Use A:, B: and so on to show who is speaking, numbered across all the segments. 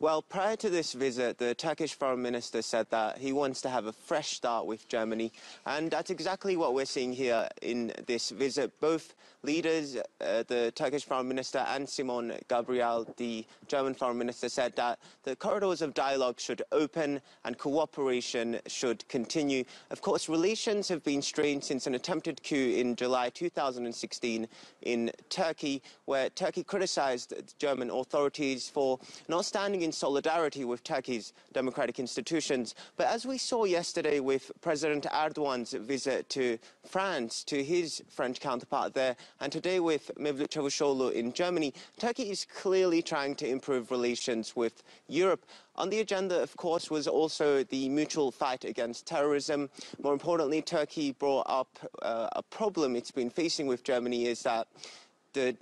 A: Well, prior to this visit, the Turkish foreign minister said that he wants to have a fresh start with Germany. And that's exactly what we're seeing here in this visit. Both leaders, uh, the Turkish foreign minister and Sigmar Gabriel, the German foreign minister, said that the corridors of dialogue should open and cooperation should continue. Of course, relations have been strained since an attempted coup in July 2016 in Turkey, where Turkey criticized German authorities for not standing in in solidarity with Turkey's democratic institutions. But as we saw yesterday with President Erdogan's visit to France, to his French counterpart there, and today with Mevlut Çavuşoğlu in Germany, Turkey is clearly trying to improve relations with Europe. On the agenda, of course, was also the mutual fight against terrorism. More importantly, Turkey brought up uh, a problem it's been facing with Germany is that the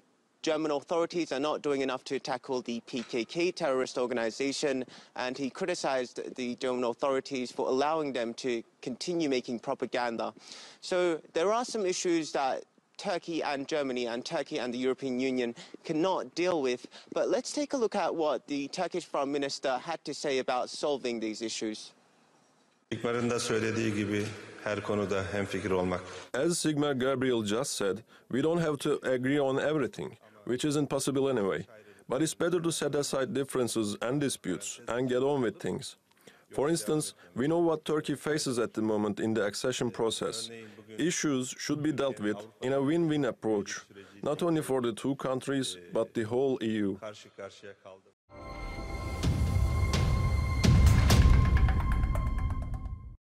A: German authorities are not doing enough to tackle the PKK terrorist organization, and he criticized the German authorities for allowing them to continue making propaganda. So there are some issues that Turkey and Germany and Turkey and the European Union cannot deal with. But let's take a look at what the Turkish Foreign Minister had to say about solving these issues.
B: söylediği gibi her konuda hemfikir olmak.
C: As Sigmar Gabriel just said, we don't have to agree on everything, which isn't possible anyway. But it's better to set aside differences and disputes and get on with things. For instance, we know what Turkey faces at the moment in the accession process. Issues should be dealt with in a win-win approach, not only for the two countries, but the whole EU.